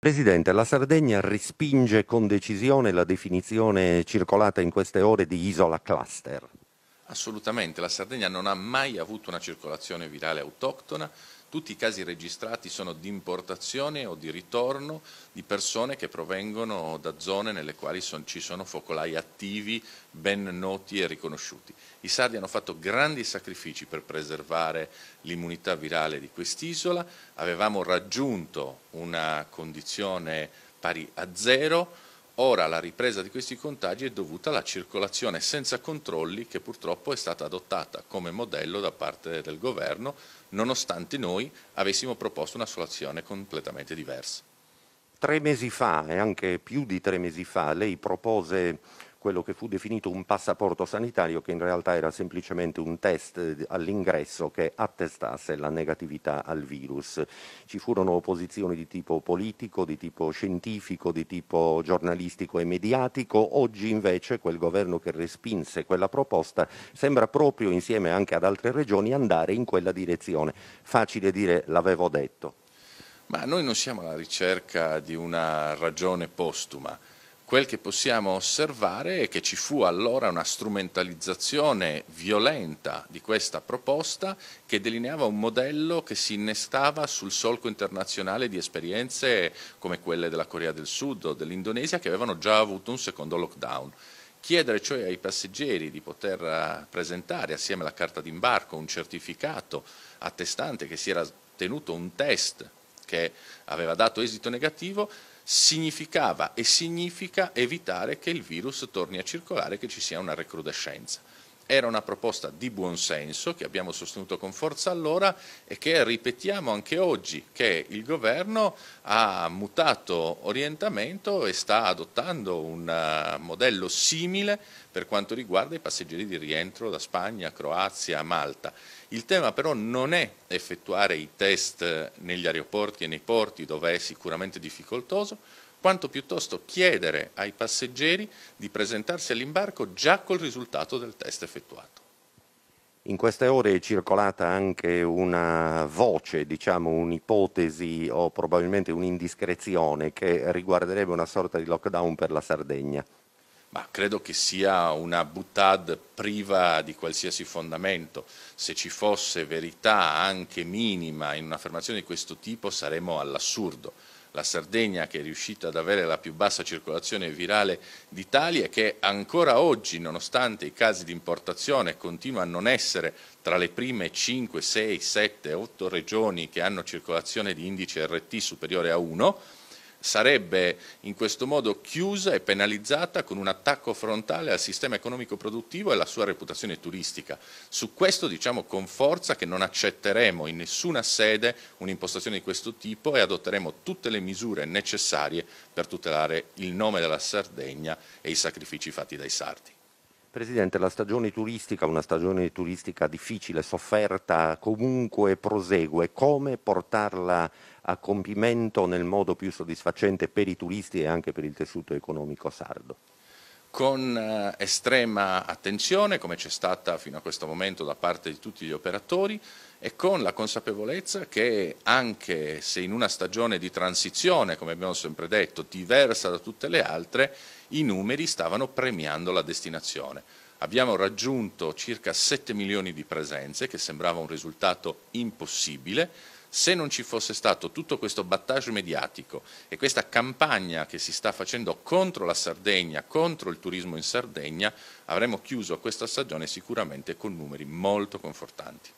Presidente, la Sardegna respinge con decisione la definizione circolata in queste ore di isola cluster. Assolutamente, la Sardegna non ha mai avuto una circolazione virale autoctona, tutti i casi registrati sono di importazione o di ritorno di persone che provengono da zone nelle quali son, ci sono focolai attivi, ben noti e riconosciuti. I sardi hanno fatto grandi sacrifici per preservare l'immunità virale di quest'isola, avevamo raggiunto una condizione pari a zero, Ora la ripresa di questi contagi è dovuta alla circolazione senza controlli che purtroppo è stata adottata come modello da parte del governo, nonostante noi avessimo proposto una soluzione completamente diversa. Tre mesi fa, e anche più di tre mesi fa, lei propose quello che fu definito un passaporto sanitario che in realtà era semplicemente un test all'ingresso che attestasse la negatività al virus. Ci furono opposizioni di tipo politico, di tipo scientifico, di tipo giornalistico e mediatico. Oggi invece quel governo che respinse quella proposta sembra proprio insieme anche ad altre regioni andare in quella direzione. Facile dire l'avevo detto. Ma noi non siamo alla ricerca di una ragione postuma. Quel che possiamo osservare è che ci fu allora una strumentalizzazione violenta di questa proposta che delineava un modello che si innestava sul solco internazionale di esperienze come quelle della Corea del Sud o dell'Indonesia che avevano già avuto un secondo lockdown. Chiedere cioè ai passeggeri di poter presentare assieme alla carta d'imbarco un certificato attestante che si era tenuto un test che aveva dato esito negativo significava e significa evitare che il virus torni a circolare, che ci sia una recrudescenza. Era una proposta di buonsenso che abbiamo sostenuto con forza allora e che ripetiamo anche oggi, che il governo ha mutato orientamento e sta adottando un eh, modello simile per quanto riguarda i passeggeri di rientro da Spagna, Croazia, Malta. Il tema però non è effettuare i test negli aeroporti e nei porti dove è sicuramente difficoltoso, quanto piuttosto chiedere ai passeggeri di presentarsi all'imbarco già col risultato del test effettuato. In queste ore è circolata anche una voce, diciamo un'ipotesi o probabilmente un'indiscrezione che riguarderebbe una sorta di lockdown per la Sardegna. Ma credo che sia una buttad priva di qualsiasi fondamento. Se ci fosse verità anche minima in un'affermazione di questo tipo saremmo all'assurdo la Sardegna che è riuscita ad avere la più bassa circolazione virale d'Italia e che ancora oggi, nonostante i casi di importazione, continua a non essere tra le prime 5, 6, 7, 8 regioni che hanno circolazione di indice RT superiore a 1, sarebbe in questo modo chiusa e penalizzata con un attacco frontale al sistema economico produttivo e alla sua reputazione turistica. Su questo diciamo con forza che non accetteremo in nessuna sede un'impostazione di questo tipo e adotteremo tutte le misure necessarie per tutelare il nome della Sardegna e i sacrifici fatti dai sardi. Presidente, la stagione turistica, una stagione turistica difficile, sofferta, comunque prosegue. Come portarla a compimento nel modo più soddisfacente per i turisti e anche per il tessuto economico sardo? Con eh, estrema attenzione, come c'è stata fino a questo momento da parte di tutti gli operatori, e con la consapevolezza che anche se in una stagione di transizione, come abbiamo sempre detto, diversa da tutte le altre, i numeri stavano premiando la destinazione. Abbiamo raggiunto circa 7 milioni di presenze, che sembrava un risultato impossibile, se non ci fosse stato tutto questo battage mediatico e questa campagna che si sta facendo contro la Sardegna, contro il turismo in Sardegna, avremmo chiuso questa stagione sicuramente con numeri molto confortanti.